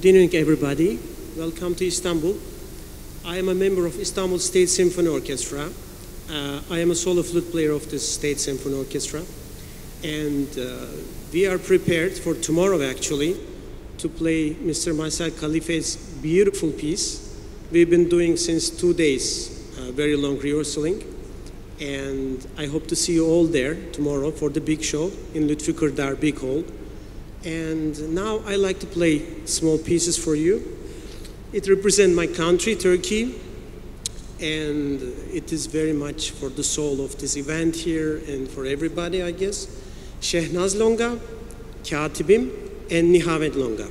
Good evening, everybody. Welcome to Istanbul. I am a member of Istanbul State Symphony Orchestra. Uh, I am a solo flute player of this State Symphony Orchestra. And uh, we are prepared for tomorrow, actually, to play Mr. Marcel Khalife's beautiful piece. We've been doing since two days, uh, very long rehearsaling. And I hope to see you all there tomorrow for the big show in Lütfi Kırdar Big Hall. And now I like to play small pieces for you. It represents my country, Turkey, and it is very much for the soul of this event here and for everybody, I guess. Shehnaz Longa, Katibim, and Nihavent Longa.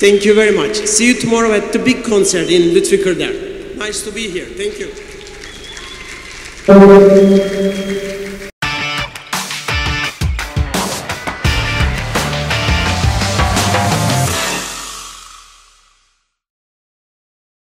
Thank you very much. See you tomorrow at the big concert in Lütfi Kırdar. Nice to be here. Thank you.